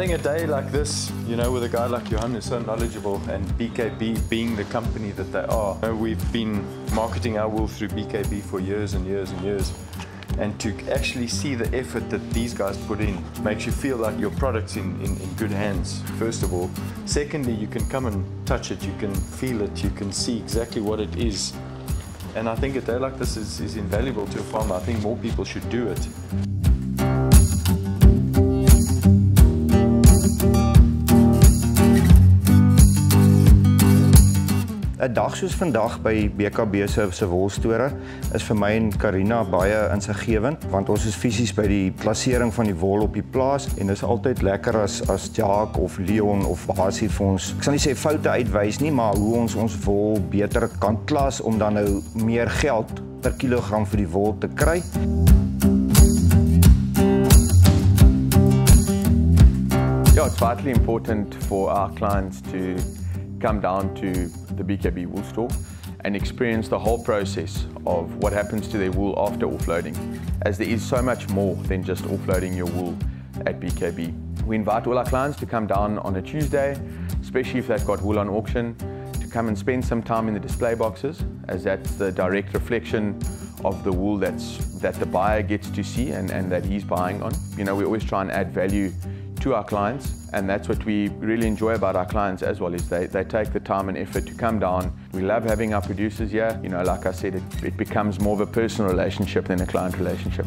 like this, you know, with a guy like Johann who's so knowledgeable and BKB being the company that they are. You know, we've been marketing our wool through BKB for years and years and years. And to actually see the effort that these guys put in makes you feel like your product's in, in, in good hands, first of all. Secondly, you can come and touch it, you can feel it, you can see exactly what it is. And I think a day like this is, is invaluable to a farmer. I think more people should do it. 'n dag soos vandag by BKB se se wolstore is vir my en Karina baie insiggewend want ons is fisies by die plasering van die wol op die plaas en dit is altyd lekker as as Jacques of Leon of Basie vir ons ek sal nie sê foute uitwys nie maar hoe ons ons wol beter kan klas om dan nou meer geld per kilogram vir die wol te kry. Yeah, it's vitally important for our clients to come down to the BKB wool store and experience the whole process of what happens to their wool after offloading, as there is so much more than just offloading your wool at BKB. We invite all our clients to come down on a Tuesday, especially if they've got wool on auction, to come and spend some time in the display boxes, as that's the direct reflection of the wool that's, that the buyer gets to see and, and that he's buying on. You know, we always try and add value to our clients and that's what we really enjoy about our clients as well is they, they take the time and effort to come down. We love having our producers here. You know, like I said, it, it becomes more of a personal relationship than a client relationship.